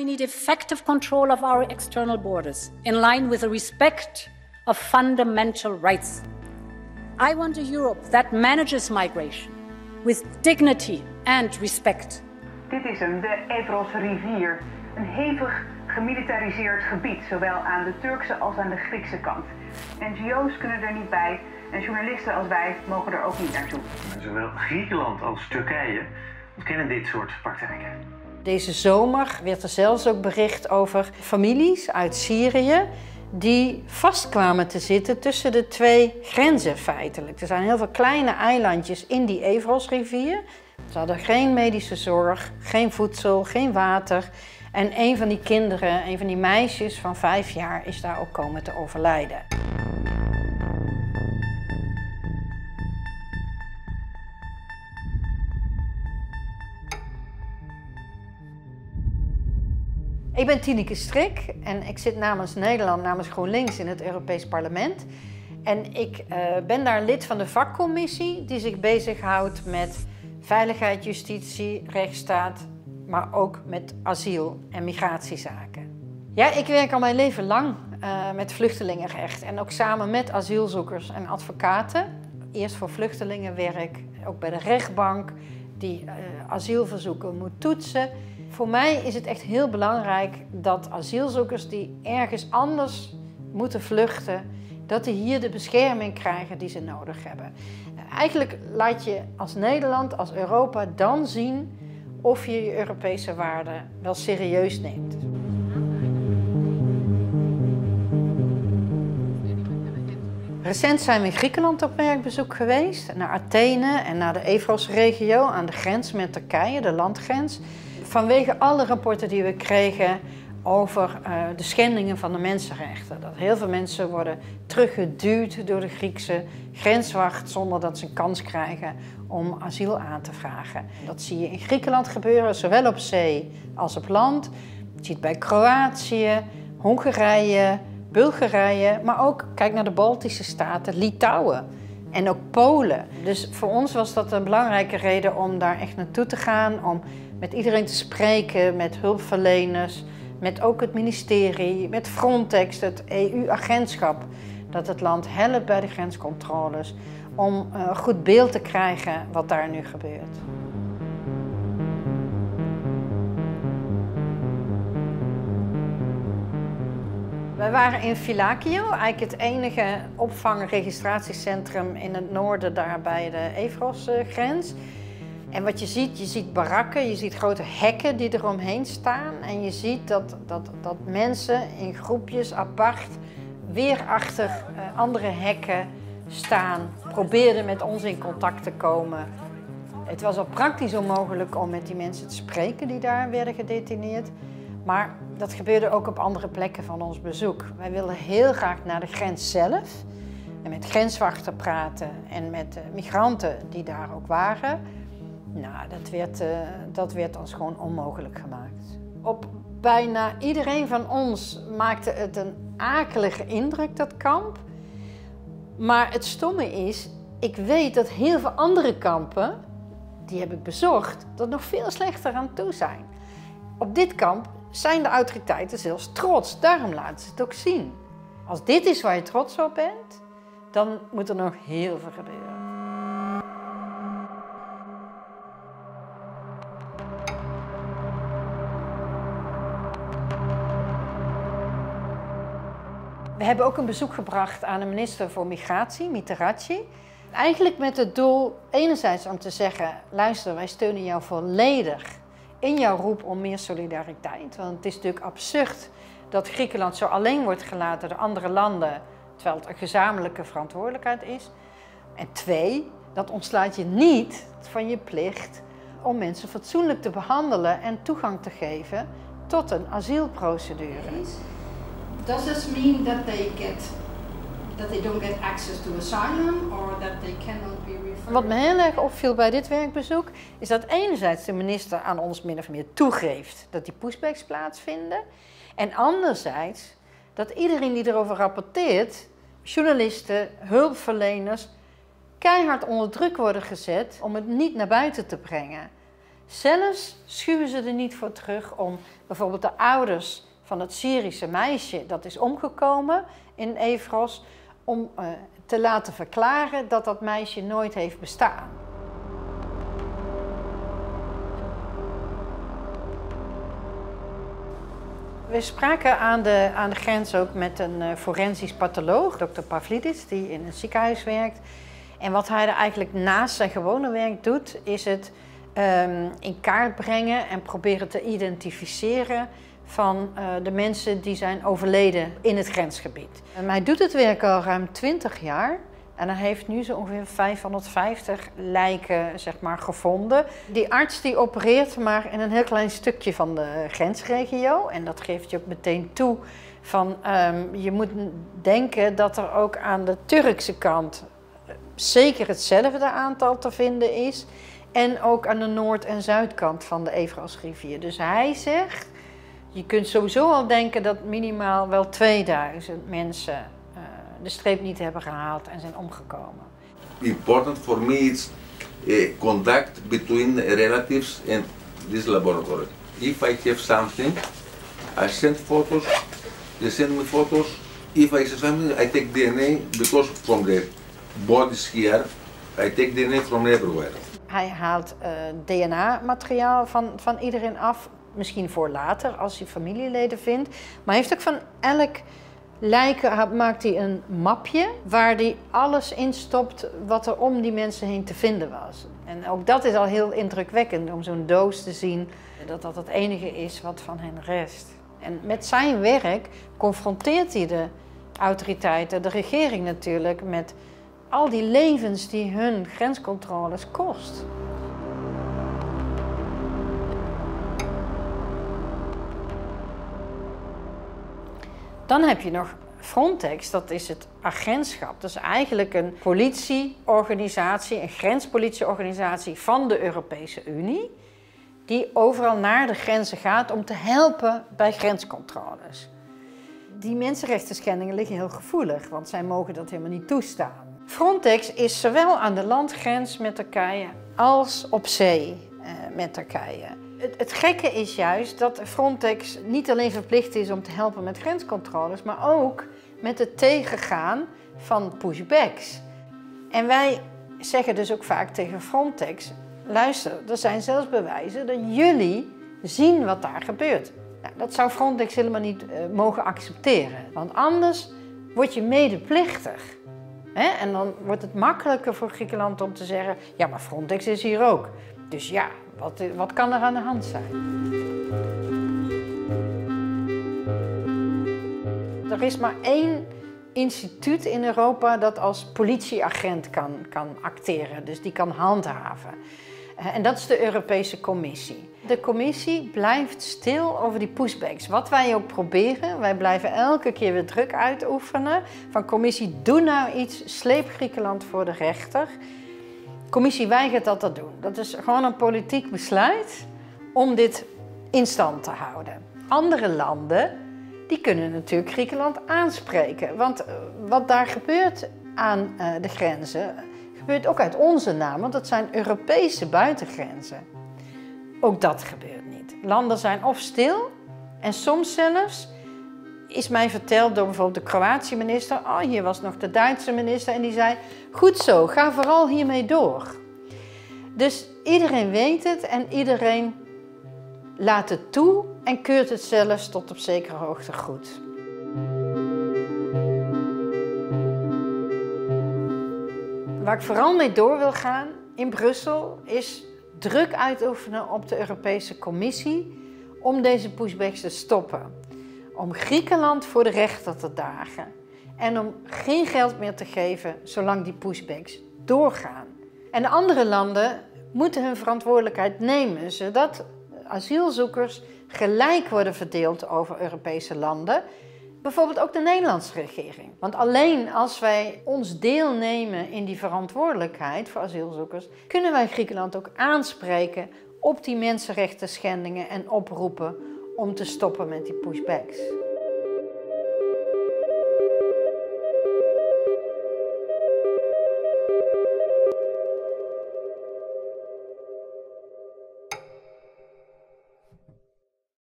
we need effective control of our external borders in line with the respect of fundamental rights. I want a Europe that manages migration with dignity and respect. Dit is hem, de Evros rivier. Een hevig gemilitariseerd gebied, zowel aan de Turkse als aan de Griekse kant. NGO's kunnen er niet bij en journalisten als wij mogen er ook niet naartoe. Zowel Griekenland als Turkije ontkennen dit soort praktijken. Deze zomer werd er zelfs ook bericht over families uit Syrië die vastkwamen te zitten tussen de twee grenzen feitelijk. Er zijn heel veel kleine eilandjes in die Evrosrivier. Ze hadden geen medische zorg, geen voedsel, geen water. En een van die kinderen, een van die meisjes van vijf jaar, is daar ook komen te overlijden. Ik ben Tineke Strik en ik zit namens Nederland, namens GroenLinks in het Europees Parlement. En ik uh, ben daar lid van de vakcommissie die zich bezighoudt met veiligheid, justitie, rechtsstaat, maar ook met asiel- en migratiezaken. Ja, ik werk al mijn leven lang uh, met vluchtelingenrecht en ook samen met asielzoekers en advocaten. Eerst voor vluchtelingenwerk, ook bij de rechtbank die uh, asielverzoeken moet toetsen. Voor mij is het echt heel belangrijk dat asielzoekers die ergens anders moeten vluchten, dat die hier de bescherming krijgen die ze nodig hebben. Eigenlijk laat je als Nederland, als Europa dan zien of je je Europese waarden wel serieus neemt. Recent zijn we in Griekenland op werkbezoek geweest, naar Athene en naar de Evros-regio aan de grens met Turkije, de landgrens. Vanwege alle rapporten die we kregen over uh, de schendingen van de mensenrechten. Dat heel veel mensen worden teruggeduwd door de Griekse grenswacht zonder dat ze een kans krijgen om asiel aan te vragen. Dat zie je in Griekenland gebeuren, zowel op zee als op land. Je ziet bij Kroatië, Hongarije, Bulgarije, maar ook kijk naar de Baltische staten, Litouwen en ook Polen. Dus voor ons was dat een belangrijke reden om daar echt naartoe te gaan, om met iedereen te spreken, met hulpverleners, met ook het ministerie, met Frontex, het EU-agentschap, dat het land helpt bij de grenscontroles, om een goed beeld te krijgen wat daar nu gebeurt. Wij waren in Filakio, eigenlijk het enige opvangregistratiecentrum in het noorden daar bij de Evros-grens. En wat je ziet, je ziet barakken, je ziet grote hekken die eromheen staan. En je ziet dat, dat, dat mensen in groepjes apart weer achter uh, andere hekken staan. Probeerden met ons in contact te komen. Het was al praktisch onmogelijk om met die mensen te spreken die daar werden gedetineerd. Maar dat gebeurde ook op andere plekken van ons bezoek. Wij wilden heel graag naar de grens zelf. En met grenswachten praten en met uh, migranten die daar ook waren. Nou, dat werd, uh, dat werd ons gewoon onmogelijk gemaakt. Op bijna iedereen van ons maakte het een akelige indruk, dat kamp. Maar het stomme is, ik weet dat heel veel andere kampen, die heb ik bezocht, dat nog veel slechter aan toe zijn. Op dit kamp zijn de autoriteiten zelfs trots, daarom laten ze het ook zien. Als dit is waar je trots op bent, dan moet er nog heel veel gebeuren. We hebben ook een bezoek gebracht aan de minister voor Migratie, Mitterrandji. Eigenlijk met het doel enerzijds om te zeggen, luister, wij steunen jou volledig in jouw roep om meer solidariteit. Want het is natuurlijk absurd dat Griekenland zo alleen wordt gelaten door andere landen, terwijl het een gezamenlijke verantwoordelijkheid is. En twee, dat ontslaat je niet van je plicht om mensen fatsoenlijk te behandelen en toegang te geven tot een asielprocedure. Does this mean that they get they don't get access to asylum or that they cannot be? Wat me heel erg opviel bij dit werkbezoek is dat enerzijds de minister aan ons min of meer toegeeft dat die pushbacks plaatsvinden en anderzijds dat iedereen die erover rapporteert, journalisten, hulpverleners, keihard onder druk worden gezet om het niet naar buiten te brengen. Zelfs schuwen ze er niet voor terug om bijvoorbeeld de ouders van het Syrische meisje dat is omgekomen in Evros, om uh, te laten verklaren dat dat meisje nooit heeft bestaan. We spraken aan de, aan de grens ook met een uh, forensisch patholoog, dokter Pavlidis, die in een ziekenhuis werkt. En wat hij er eigenlijk naast zijn gewone werk doet, is het um, in kaart brengen en proberen te identificeren van uh, de mensen die zijn overleden in het grensgebied. En hij doet het werk al ruim 20 jaar. En hij heeft nu zo ongeveer 550 lijken zeg maar, gevonden. Die arts die opereert maar in een heel klein stukje van de grensregio. En dat geeft je ook meteen toe van um, je moet denken dat er ook aan de Turkse kant zeker hetzelfde aantal te vinden is. En ook aan de noord- en zuidkant van de Evrasrivier. Dus hij zegt, je kunt sowieso al denken dat minimaal wel 2000 mensen uh, de streep niet hebben gehaald en zijn omgekomen. Important for me is a contact between relatives and this laboratory. If I have something, I send photos, they send me photos. If I see something, I take DNA because from the bodies here, I take DNA from everywhere. Hij haalt uh, DNA-materiaal van, van iedereen af, misschien voor later als hij familieleden vindt. Maar heeft ook van elk lijken maakt hij een mapje waar hij alles in stopt wat er om die mensen heen te vinden was. En ook dat is al heel indrukwekkend om zo'n doos te zien dat dat het enige is wat van hen rest. En met zijn werk confronteert hij de autoriteiten, de regering natuurlijk, met al die levens die hun grenscontroles kost. Dan heb je nog Frontex, dat is het agentschap. Dat is eigenlijk een politieorganisatie, een grenspolitieorganisatie van de Europese Unie. Die overal naar de grenzen gaat om te helpen bij grenscontroles. Die mensenrechten schendingen liggen heel gevoelig, want zij mogen dat helemaal niet toestaan. Frontex is zowel aan de landgrens met Turkije als op zee eh, met Turkije. Het, gekke is juist dat Frontex niet alleen verplicht is om te helpen met grenscontroles, maar ook met het tegengaan van pushbacks. En wij zeggen dus ook vaak tegen Frontex: luister, er zijn zelfs bewijzen dat jullie zien wat daar gebeurt. Nou, dat zou Frontex helemaal niet uh, mogen accepteren, want anders word je medeplichtig. En dan wordt het makkelijker voor Griekenland om te zeggen: ja, maar Frontex is hier ook. Dus ja, wat, wat kan er aan de hand zijn? Er is maar één instituut in Europa dat als politieagent kan, kan acteren, dus die kan handhaven. Eh, en dat is de Europese Commissie. De commissie blijft stil over die pushbacks. Wat wij ook proberen, wij blijven elke keer weer druk uitoefenen. Van commissie, doe nou iets, sleep Griekenland voor de rechter. Commissie weigert dat te doen. Dat is gewoon een politiek besluit om dit in stand te houden. Andere landen, die kunnen natuurlijk Griekenland aanspreken. Want eh, wat daar gebeurt aan eh, de grenzen, gebeurt ook uit onze naam, want dat zijn Europese buitengrenzen. Ook dat gebeurt niet. Landen zijn of stil en soms zelfs is mij verteld door bijvoorbeeld de Kroatische minister. Oh, hier was nog de Duitse minister en die zei: Goed zo, ga vooral hiermee door. Dus iedereen weet het en iedereen laat het toe en keurt het zelfs tot op zekere hoogte goed. Waar ik vooral mee door wil gaan in Brussel is druk uitoefenen op de Europese Commissie om deze pushbacks te stoppen. Om Griekenland voor de rechter te dagen. En om geen geld meer te geven zolang die pushbacks doorgaan. En de andere landen moeten hun verantwoordelijkheid nemen, zodat asielzoekers gelijk worden verdeeld over Europese landen Bijvoorbeeld ook de Nederlandse regering. Want alleen als wij ons deelnemen in die verantwoordelijkheid voor asielzoekers, kunnen wij Griekenland ook aanspreken op die mensenrechten schendingen en oproepen om te stoppen met die pushbacks.